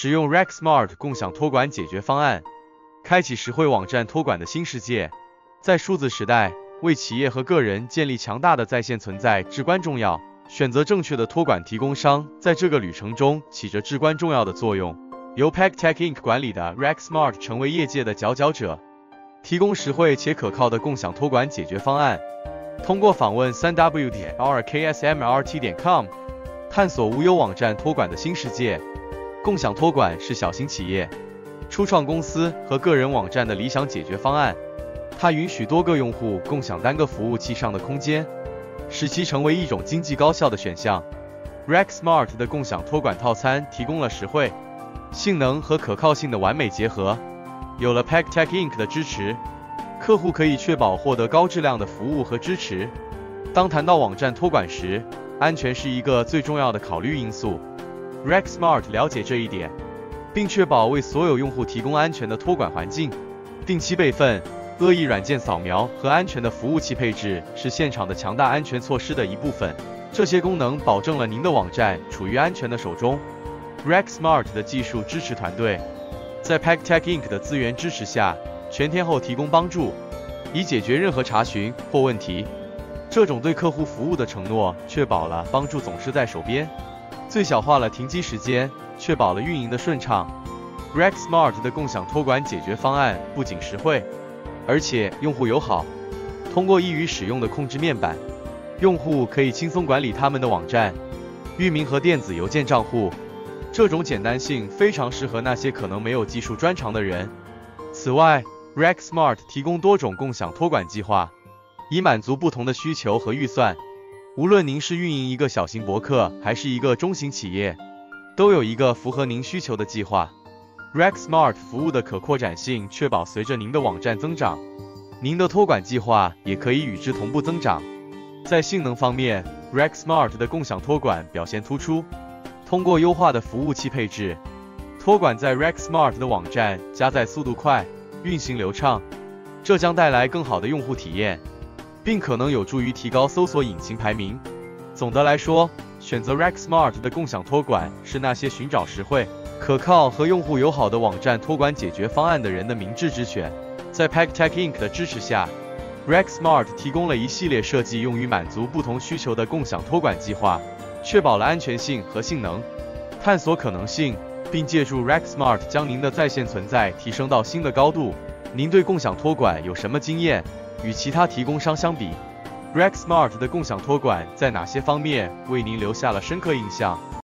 使用 RackSmart 共享托管解决方案，开启实惠网站托管的新世界。在数字时代，为企业和个人建立强大的在线存在至关重要。选择正确的托管提供商，在这个旅程中起着至关重要的作用。由 PackTech Inc 管理的 RackSmart 成为业界的佼佼者，提供实惠且可靠的共享托管解决方案。通过访问三 w 点 rksmrt 点 com，探索无忧网站托管的新世界。共享托管是小型企业、初创公司和个人网站的理想解决方案。它允许多个用户共享单个服务器上的空间，使其成为一种经济高效的选项。RackSmart 的共享托管套餐提供了实惠、性能和可靠性的完美结合。有了 PackTech Inc 的支持。客户可以确保获得高质量的服务和支持。当谈到网站托管时，安全是一个最重要的考虑因素。ReX Smart 了解这一点，并确保为所有用户提供安全的托管环境。定期备份、恶意软件扫描和安全的服务器配置是现场的强大安全措施的一部分。这些功能保证了您的网站处于安全的手中。ReX Smart 的技术支持团队在 PackTech Inc 的资源支持下。全天候提供帮助，以解决任何查询或问题。这种对客户服务的承诺，确保了帮助总是在手边，最小化了停机时间，确保了运营的顺畅。RackSmart 的共享托管解决方案不仅实惠，而且用户友好。通过易于使用的控制面板，用户可以轻松管理他们的网站、域名和电子邮件账户。这种简单性非常适合那些可能没有技术专长的人。此外，RackSmart 提供多种共享托管计划，以满足不同的需求和预算。无论您是运营一个小型博客，还是一个中型企业，都有一个符合您需求的计划。RackSmart 服务的可扩展性确保随着您的网站增长，您的托管计划也可以与之同步增长。在性能方面，RackSmart 的共享托管表现突出。通过优化的服务器配置，托管在 RackSmart 的网站加载速度快。运行流畅，这将带来更好的用户体验，并可能有助于提高搜索引擎排名。总的来说，选择 RackSmart 的共享托管是那些寻找实惠、可靠和用户友好的网站托管解决方案的人的明智之选。在 PackTech Inc 的支持下，RackSmart 提供了一系列设计用于满足不同需求的共享托管计划，确保了安全性和性能。探索可能性。并借助 RackSmart 将您的在线存在提升到新的高度。您对共享托管有什么经验？与其他提供商相比，RackSmart 的共享托管在哪些方面为您留下了深刻印象？